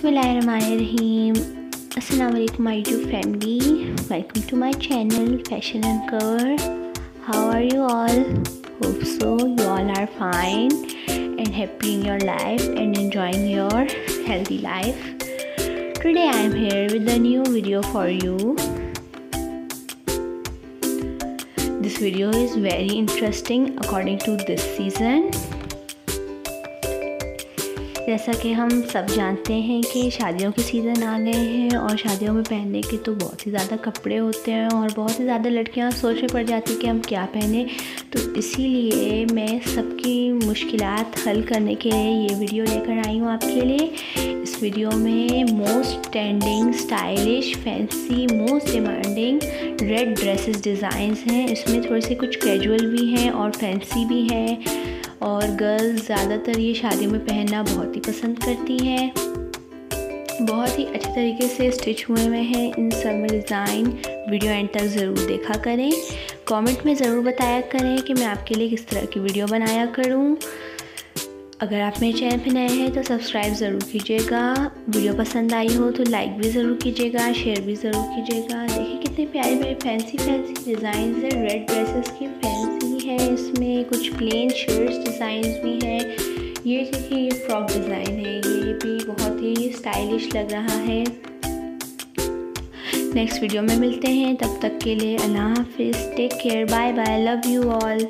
Bismillahirrahmanirrahim. Assalamu alaikum my dear family. Welcome to my channel Fashion and Cover. How are you all? Hope so you all are fine and happy in your life and enjoying your healthy life. Today I am here with a new video for you. This video is very interesting according to this season. जैसा कि हम सब जानते हैं कि शादियों के season आ गए हैं और शादियों में पहनने के तो बहुत ही ज़्यादा कपड़े होते हैं और बहुत ही ज़्यादा लड़कियाँ सोच में पड़ जाती हैं कि हम क्या पहने। तो इसीलिए मैं सबकी मुश्किल हल करने के लिए ये वीडियो लेकर आई हूँ आपके लिए। इस वीडियो में most trending stylish fancy most demanding red dresses designs हैं। इसमें थोड़े से कुछ कैजुअल भी हैं और फैंसी भी हैं। और गर्ल्स ज़्यादातर ये शादियों में पहनना बहुत ही पसंद करती हैं। बहुत ही अच्छे तरीके से स्टिच हुए हुए हैं। इन सब में डिज़ाइन, वीडियो एंड तक ज़रूर देखा करें। कमेंट में ज़रूर बताया करें कि मैं आपके लिए किस तरह की वीडियो बनाया करूँ। अगर आप मेरे चैनल पर नए हैं तो सब्सक्राइब ज़रूर कीजिएगा। वीडियो पसंद आई हो तो लाइक भी ज़रूर कीजिएगा शेयर भी ज़रूर कीजिएगा। देखिए कितने प्यारे प्यारे फैंसी फैंसी डिज़ाइन है। रेड ड्रेसेस की फैंसी है इसमें, कुछ प्लेन शर्ट्स डिज़ाइन भी हैं। ये देखिए, ये फ्रॉक डिज़ाइन है। ये भी बहुत ही स्टाइलिश लग रहा है। नेक्स्ट वीडियो में मिलते हैं। तब तक के लिए अल्लाह हाफिज़। Take care bye bye love you all